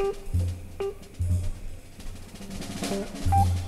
Thank you.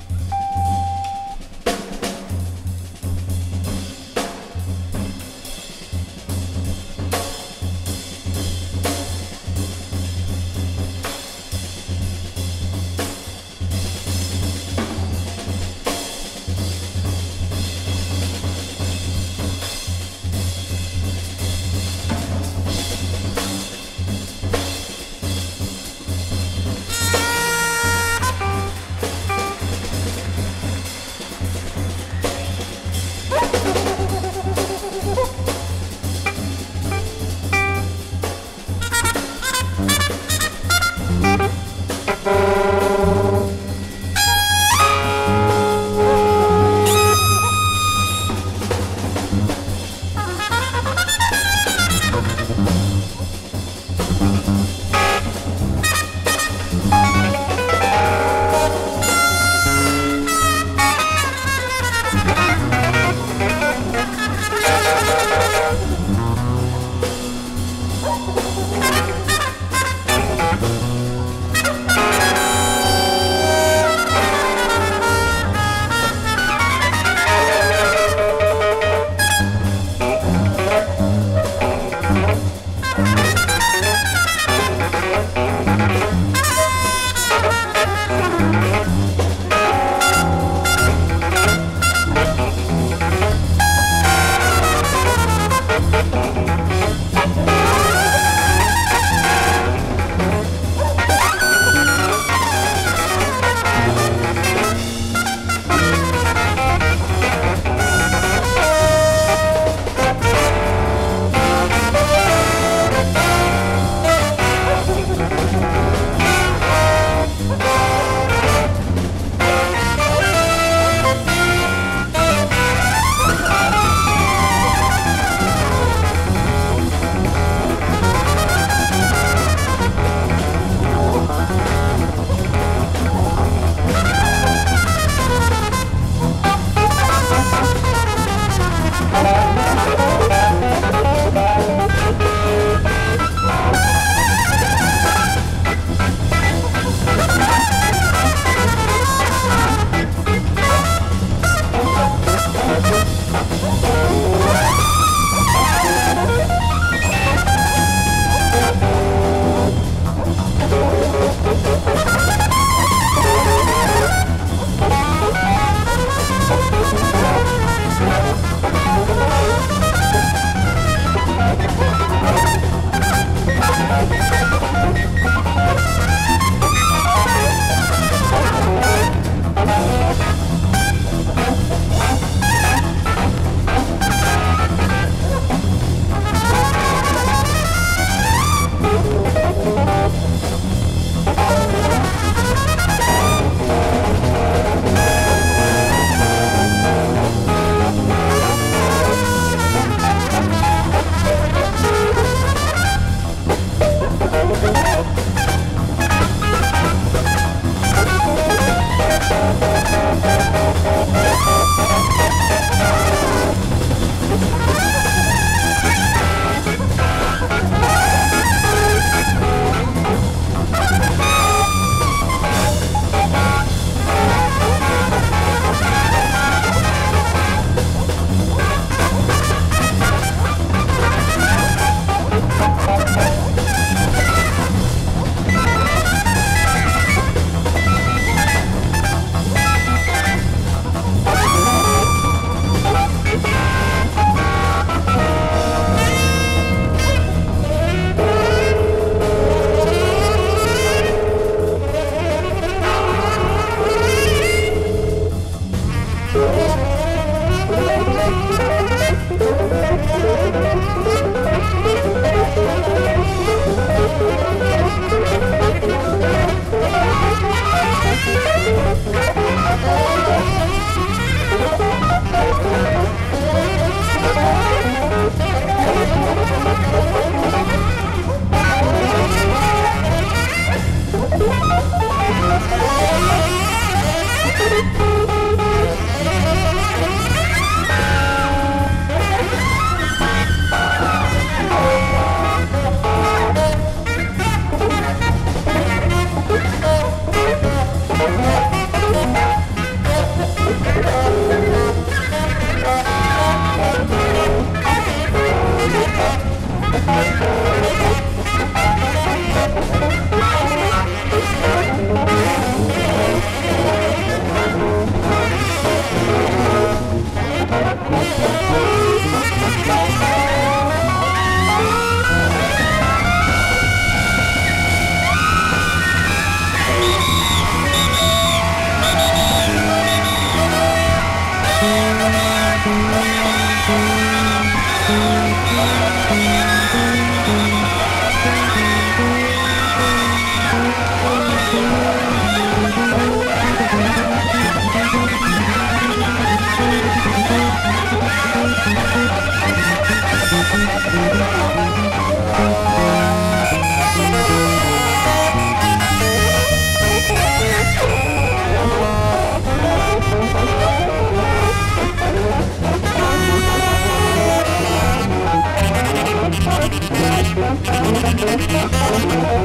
何?